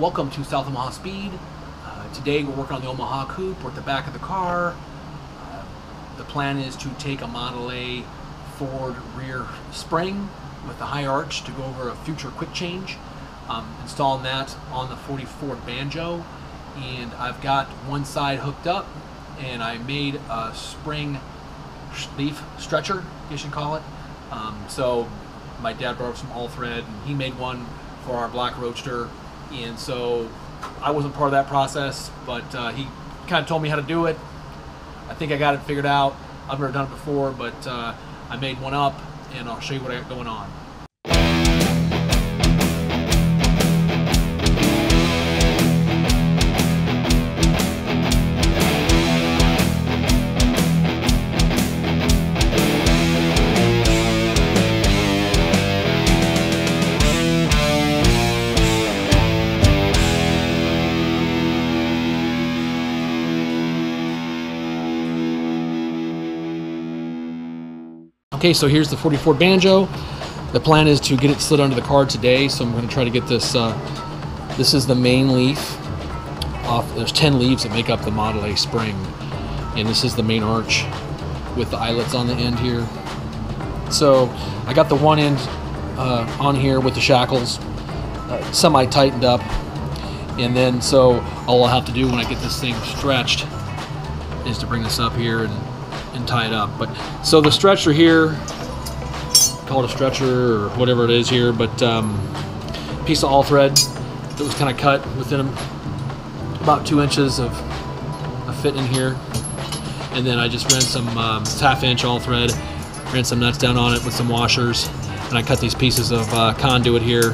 Welcome to South Omaha Speed. Uh, today we're working on the Omaha Coupe. We're at the back of the car. Uh, the plan is to take a Model A Ford rear spring with the high arch to go over a future quick change. Um, installing that on the 40 Ford Banjo. And I've got one side hooked up and I made a spring leaf stretcher, you should call it. Um, so my dad brought up some all thread and he made one for our black roadster and so i wasn't part of that process but uh, he kind of told me how to do it. I think i got it figured out. I've never done it before but uh, i made one up and i'll show you what i got going on Okay, so here's the 44 Banjo. The plan is to get it slid under the car today, so I'm going to try to get this. Uh, this is the main leaf. Off, there's 10 leaves that make up the Model A spring, and this is the main arch with the eyelets on the end here. So I got the one end uh, on here with the shackles, uh, semi tightened up, and then so all I'll have to do when I get this thing stretched is to bring this up here and tie it up. But so the stretcher here, call it a stretcher or whatever it is here, but um, piece of all thread that was kind of cut within about two inches of a fit in here. And then I just ran some um, half inch all thread, ran some nuts down on it with some washers, and I cut these pieces of uh, conduit here,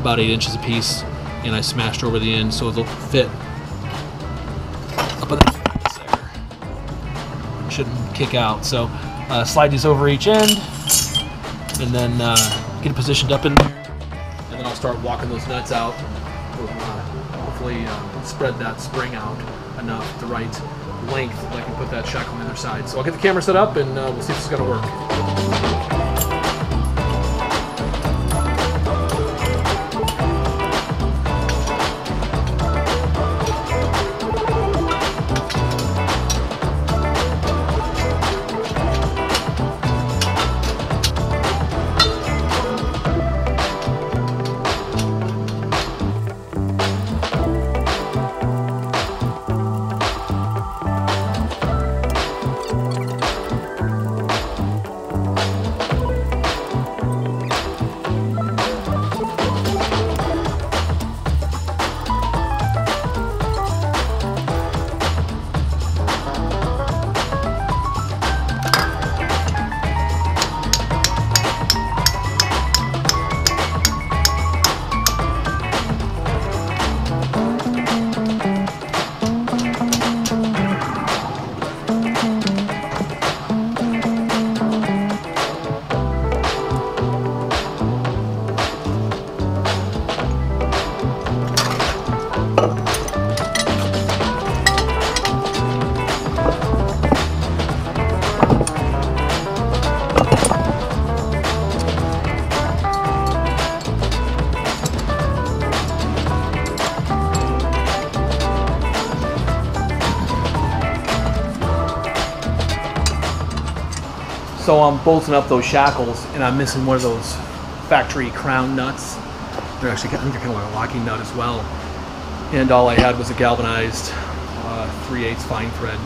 about eight inches a piece, and I smashed over the end so it'll fit shouldn't kick out. So uh, slide these over each end and then uh, get it positioned up in there. And then I'll start walking those nuts out. Uh, hopefully uh, spread that spring out enough the right length that I can put that shackle on the other side. So I'll get the camera set up and uh, we'll see if going to work. So I'm bolting up those shackles and I'm missing one of those factory crown nuts. They're actually, I think they're kind of like a locking nut as well. And all I had was a galvanized uh, 3 8 fine thread,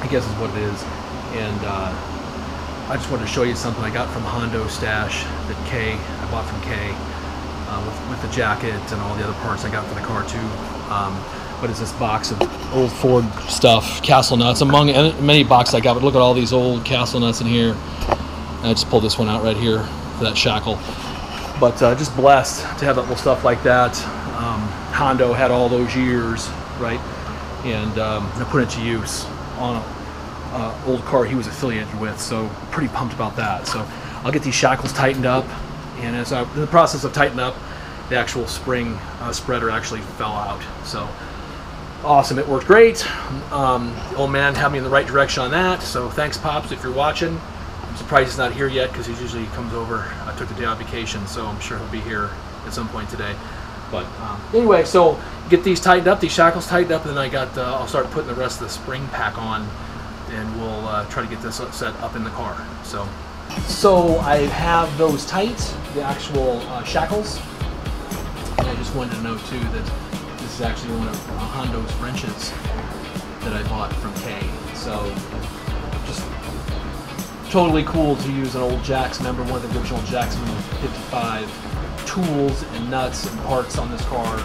I guess is what it is. And uh, I just wanted to show you something I got from Hondo Stash that Kay, I bought from Kay uh, with, with the jacket and all the other parts I got for the car too. Um, what is this box of old Ford stuff, Castle nuts, among many boxes I got. But look at all these old Castle nuts in here. And I just pulled this one out right here for that shackle. But uh, just blessed to have that little stuff like that. Um, Hondo had all those years, right? And um, I put it to use on an uh, old car he was affiliated with. So pretty pumped about that. So I'll get these shackles tightened up. And as I, in the process of tightening up, the actual spring uh, spreader actually fell out. So awesome. It worked great. Um, old man had me in the right direction on that. So thanks, Pops, if you're watching. I'm surprised he's not here yet because he usually comes over. I took the day on vacation, so I'm sure he'll be here at some point today. But um, anyway, so get these tightened up, these shackles tightened up, and then I got uh, I'll start putting the rest of the spring pack on, and we'll uh, try to get this set up in the car. So, so I have those tight, the actual uh, shackles. And I just wanted to know too that this is actually one of Hondo's wrenches that I bought from Kay. So just totally cool to use an old Jax member, one of the original Jackson 55 tools and nuts and parts on this car.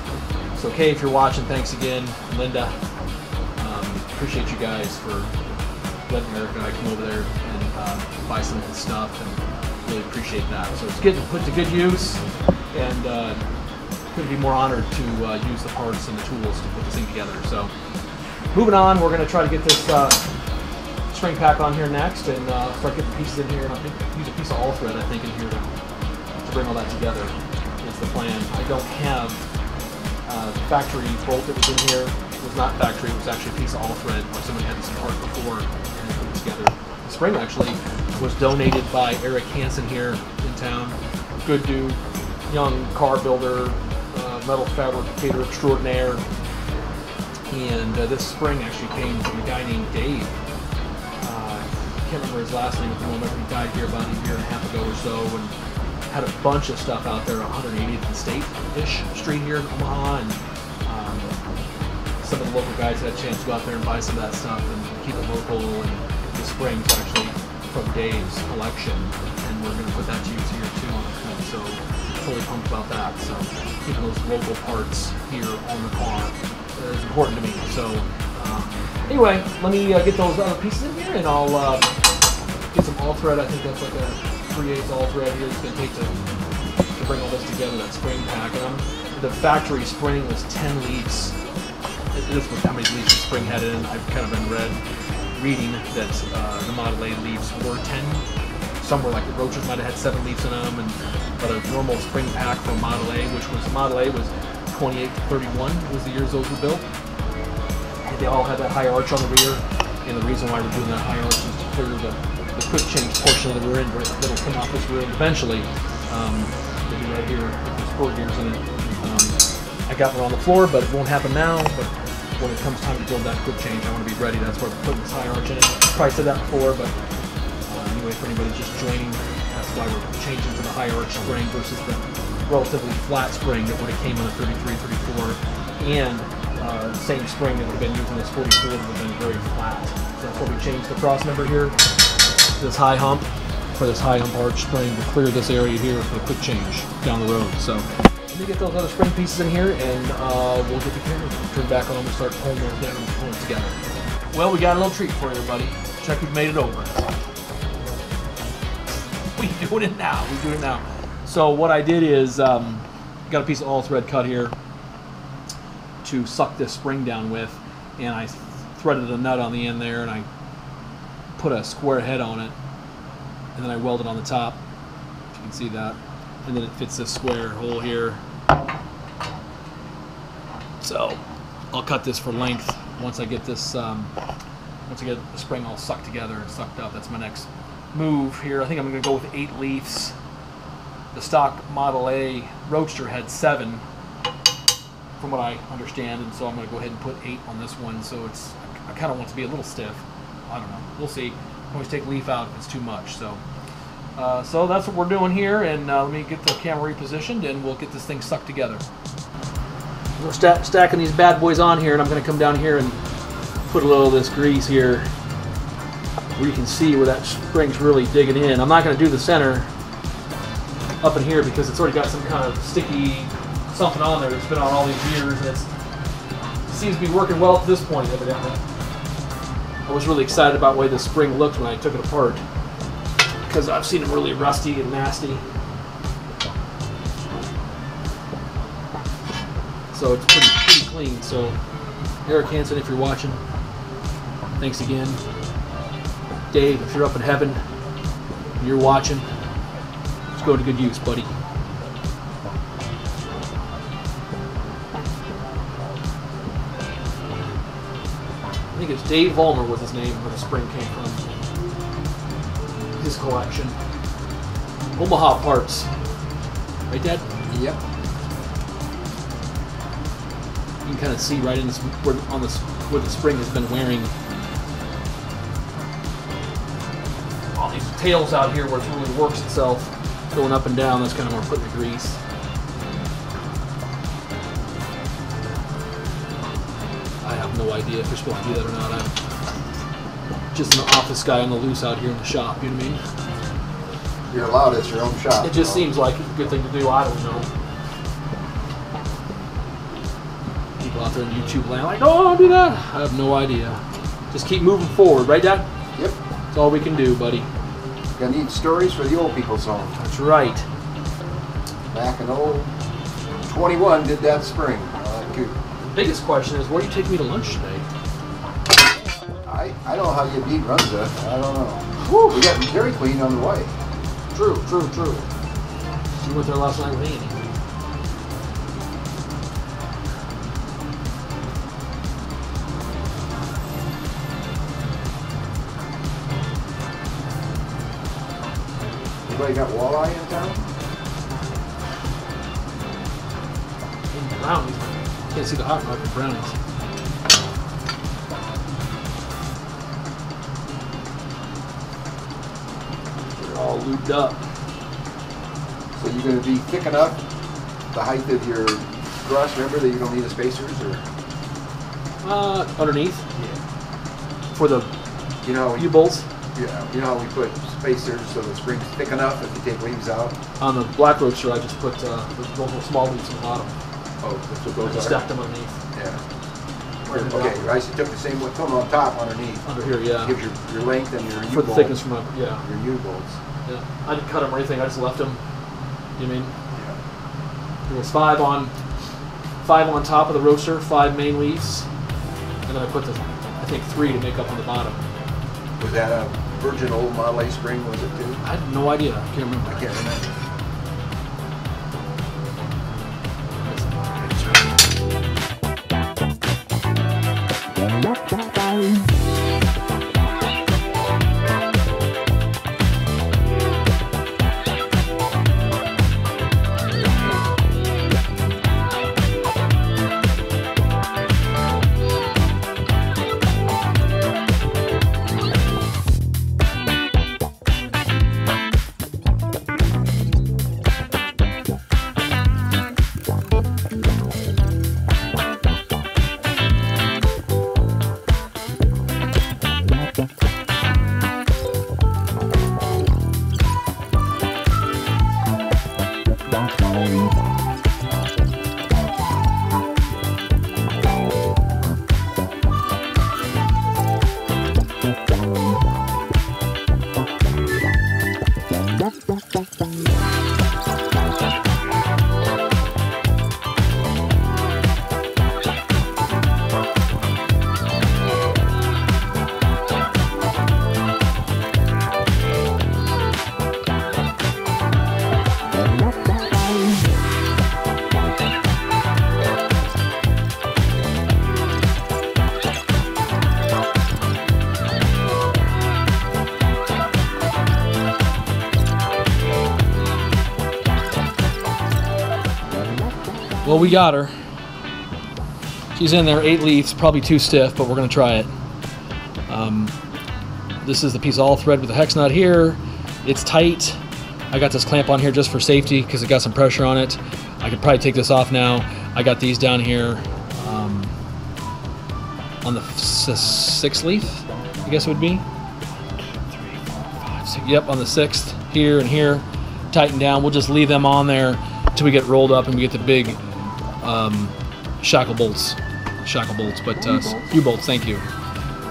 So, Kay, if you're watching, thanks again. Linda, um, appreciate you guys for letting Eric and I come over there and uh, buy some of the stuff and really appreciate that. So it's getting put to good use and uh, couldn't be more honored to uh, use the parts and the tools to put this thing together. So moving on, we're going to try to get this uh, spring pack on here next and uh, start getting pieces in here. And I'll use a piece of all thread, I think, in here to, to bring all that together is the plan. I don't have uh, factory bolt that was in here. It was not factory, it was actually a piece of all thread where somebody had this part before and put it together. The spring actually was donated by Eric Hansen here in town. Good dude, young car builder, metal fabricator extraordinaire. And uh, this spring actually came from a guy named Dave. Uh, I can't remember his last name at the moment. He died here about a year and a half ago or so. And had a bunch of stuff out there on 180th and State-ish street here in Omaha, and um, some of the local guys had a chance to go out there and buy some of that stuff and keep it local. And the springs actually from Dave's collection, and we're going to put that to use here too. so totally pumped about that. So keeping those local parts here on the car is important to me. So um, anyway, let me uh, get those other pieces in here, and I'll uh, get some all thread. I think that's like a 3 8 all thread here. It's going to take to, to bring all this together, that spring pack. And I'm, the factory spring was 10 leaves. This was how many leaves the spring had in. I've kind of been read, reading that uh, the Model A leaves were 10. Somewhere like the Roadsters might have had seven leaves in them, and but a normal spring pack for Model A, which was Model A was 28 to 31 was the years those were built. And they all had that high arch on the rear, and the reason why we're doing that high arch is to clear the the quick change portion of the rear end that'll come off this rear end eventually. Um, right here with the sport gears in it. Um, I got one on the floor, but it won't happen now. But when it comes time to build that quick change, I want to be ready. That's why we're putting this high arch in it. Probably said that before, but for anybody just joining, that's why we're changing to the high arch spring versus the relatively flat spring that would have came on the 33, 34, and uh, same spring that would have been using this 44 would have been very flat. So that's why we changed the cross member here this high hump for this high hump arch spring to clear this area here for a quick change down the road. So let me get those other spring pieces in here and uh, we'll get the camera turned back on and start pulling those down and pulling together. Well, we got a little treat for you, everybody. Check we've made it over. We doing it now. We doing it now. So what I did is um, got a piece of all thread cut here to suck this spring down with, and I threaded a nut on the end there, and I put a square head on it, and then I weld it on the top. You can see that, and then it fits this square hole here. So I'll cut this for length once I get this. Um, once I get the spring all sucked together and sucked up, that's my next move here. I think I'm going to go with eight leaves. The stock Model A Roadster had seven, from what I understand, and so I'm going to go ahead and put eight on this one. So it's I kind of want to be a little stiff. I don't know. We'll see. Always take leaf out if it's too much. So, uh, so that's what we're doing here. And uh, let me get the camera repositioned, and we'll get this thing stuck together. We're st stacking these bad boys on here, and I'm going to come down here and put a little of this grease here, where you can see where that spring's really digging in. I'm not going to do the center up in here because it's already got some kind of sticky something on there that's been on all these years, and it seems to be working well at this point, evidently. I was really excited about the way the spring looked when I took it apart because I've seen them really rusty and nasty. So it's pretty, pretty clean. So Eric Hansen, if you're watching, thanks again. Dave, if you're up in heaven and you're watching, let's go to good use, buddy. I think it's Dave Vollmer was his name where the spring came from. His collection. Omaha parts. Right, Dad? Yep. You can kind of see right in this where, on this where the spring has been wearing tails out here where it really works itself going up and down. That's kind of where I'm putting the grease. I have no idea if you're supposed to do that or not. I'm just an office guy on the loose out here in the shop. You know what I mean? You're allowed. It's your own shop. It just you know. seems like a good thing to do. I don't know. People out there on YouTube land like, oh, I'll do that. I have no idea. Just keep moving forward, right, Dad? Yep. That's all we can do, buddy. Gonna need stories for the old people's home. That's right. Back in old 21 did that spring. Uh, The biggest question is, where do you take me to lunch today? I, I don't know how you beat Runza. I don't know. We got Dairy Queen on the way. True, true, true. She went there last night with Andy. Anybody got walleye in town? Brownies. Can't see the hot rod with brownies. They're all lubed up. So you're gonna be thick enough, the height of your brush, remember that you don't need the spacers or? Uh, underneath for the You know, U you, bolts yeah, you know how we put spacers so the spring's thick enough if you take leaves out? on the black roadster. I just put uh, the little small leaves in the bottom. Oh, that's what I those just are? stacked them underneath. Yeah. Okay, I took the same one, put them on top underneath. Under here, yeah. Gives your, your length and your For the thickness from my yeah. Your U-bolts. Yeah. I didn't cut them or anything. I just left them. You mean Yeah. there was five on five on top of the roadster, five main leaves, and then I put the I think three to make up on the bottom. Was that a virgin old Model A spring, was it too? I had no idea. I can't remember. I can't remember. We got her. She's in there, eight leaves, probably too stiff, but we're gonna try it. Um, this is the piece of all thread with the hex nut here. It's tight. I got this clamp on here just for safety because it got some pressure on it. I could probably take this off now. I got these down here um, on the sixth leaf, I guess it would be. Three, four, five, six. Yep, on the sixth here and here, tighten down. We'll just leave them on there until we get rolled up and we get the big um, shackle bolts, shackle bolts, but uh, U-bolts. Thank you.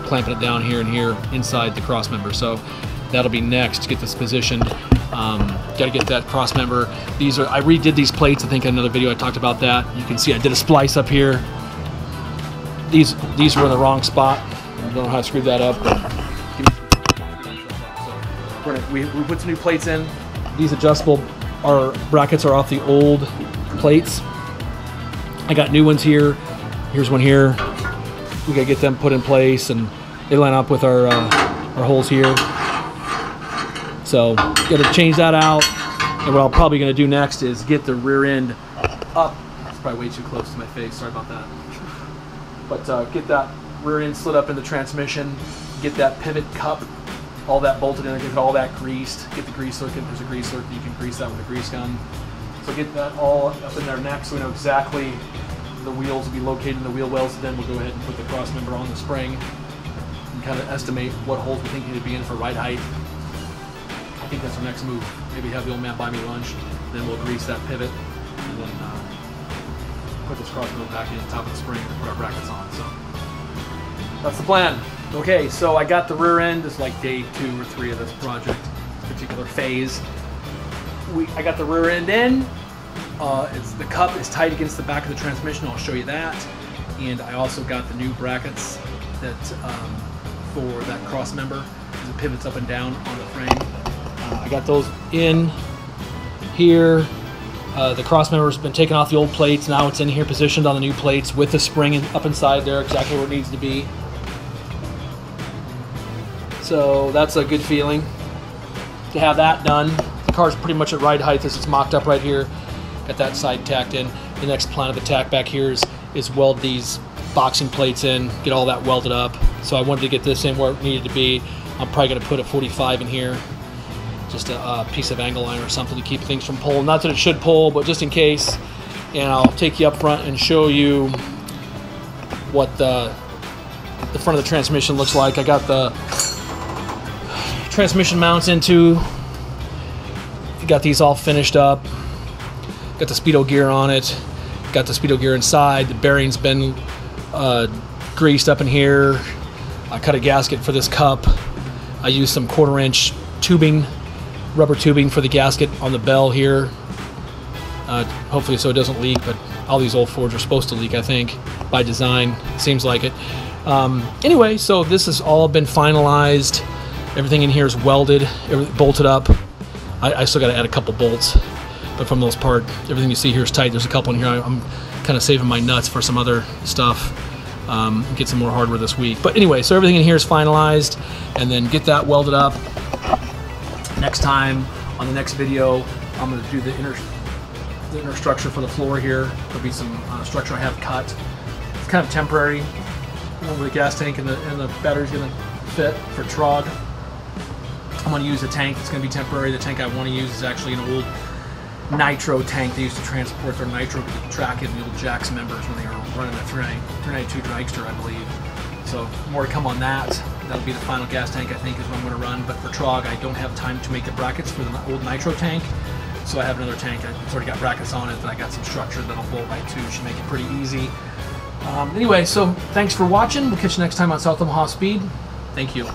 Clamping it down here and here inside the cross member. So that'll be next. Get this positioned. Um, Got to get that cross member. These are I redid these plates. I think in another video I talked about that. You can see I did a splice up here. These these were in the wrong spot. I don't know how to screw that up. So gonna, we, we put some new plates in. These adjustable our brackets are off the old plates. I got new ones here. Here's one here. We gotta get them put in place, and they line up with our uh, our holes here. So gotta change that out. And what I'm probably gonna do next is get the rear end up. It's probably way too close to my face. Sorry about that. But uh, get that rear end slid up in the transmission, get that pivot cup, all that bolted in, get all that greased, get the grease in. There's a grease hook, you can grease that with a grease gun. So get that all up in there next so we know exactly the wheels will be located in the wheel wells. Then we'll go ahead and put the cross member on the spring and kind of estimate what holes we think need to be in for ride height. I think that's our next move. Maybe have the old man buy me lunch, then we'll grease that pivot and then uh, put this cross member back in top of the spring and put our brackets on. So that's the plan. Okay, so I got the rear end. It's like day two or three of this project, this particular phase. We, I got the rear end in. Uh, the cup is tight against the back of the transmission. I'll show you that. And I also got the new brackets that um, for that cross member. It pivots up and down on the frame. Uh, I got those in here. Uh, the cross member's been taken off the old plates. Now it's in here positioned on the new plates with the spring in, up inside there, exactly where it needs to be. So that's a good feeling to have that done. Car's pretty much at ride height as it's mocked up right here. Got that side tacked in. The next plan of attack back here is, is weld these boxing plates in, get all that welded up. So I wanted to get this in where it needed to be. I'm probably going to put a 45 in here. Just a, a piece of angle iron or something to keep things from pulling. Not that it should pull, but just in case. And I'll take you up front and show you what the, the front of the transmission looks like. I got the transmission mounts into. Got these all finished up. Got the speedo gear on it. Got the speedo gear inside. The bearing's been uh, greased up in here. I cut a gasket for this cup. I used some quarter inch tubing, rubber tubing for the gasket on the bell here. Uh, hopefully so it doesn't leak, but all these old Fords are supposed to leak, I think, by design. Seems like it. Um, anyway, so this has all been finalized. Everything in here is welded, bolted up. I, I still got to add a couple bolts, but for the most part, everything you see here is tight. There's a couple in here. I, I'm kind of saving my nuts for some other stuff. Um, get some more hardware this week. But anyway, so everything in here is finalized, and then get that welded up. Next time on the next video, I'm going to do the inner the inner structure for the floor here. There'll be some uh, structure I have cut. It's kind of temporary. Over the gas tank and the and the battery's going to fit for trog. I'm going to use a tank that's going to be temporary. The tank I want to use is actually an old nitro tank they used to transport their nitro track in the old Jax members when they were running the 392 dragster, I believe. So more to come on that. That'll be the final gas tank I think is what I'm going to run. But for Trog, I don't have time to make the brackets for the old nitro tank. So I have another tank. It's already got brackets on it, and I got some structure that I'll bolt right to. Should make it pretty easy. Um, anyway, so thanks for watching. We'll catch you next time on South Omaha Speed. Thank you.